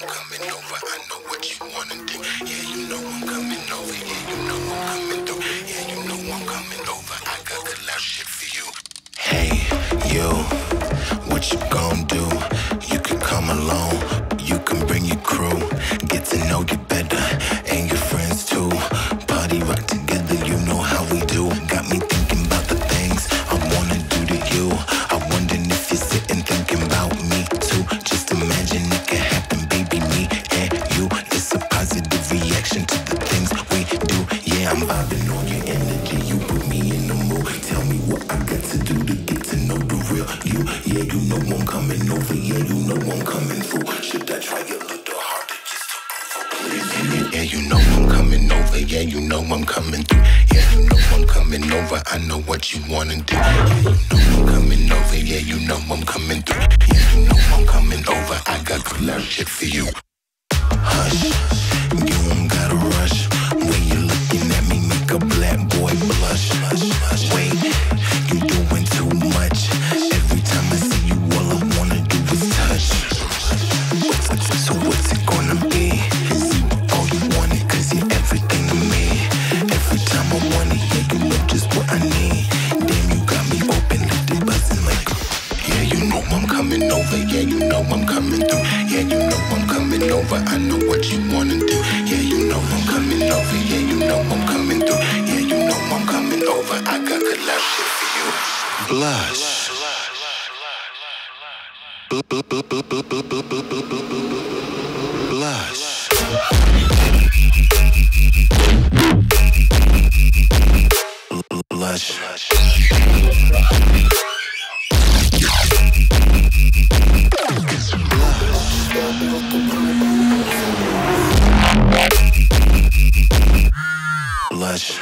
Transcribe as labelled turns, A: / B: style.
A: I'm coming over. I know what you wanna do. Yeah, you know I'm coming over. Yeah, you know I'm coming through. Yeah, you know I'm coming over. I got shit for you. Hey, you, what you gon' do? You can come along. You can bring your crew. Get to know you better you. Yeah, you know I'm coming over. Yeah, you know I'm coming through. Should I try a little harder just to prove Yeah, you know I'm coming over. Yeah, you know I'm coming through. Yeah, you know I'm coming over. I know what you wanna do. Yeah, you know I'm coming over. Yeah, you know I'm coming through. Yeah, you know I'm coming over. I got collab shit for you. coming over. Yeah, you know I'm coming through. Yeah, you know I'm coming over. I know what you wanna do. Yeah, you know I'm coming over. Yeah, you know I'm coming through. Yeah, you know I'm coming over. I got good love shit for you. Blush. Blush. Blush. Lush. Lush.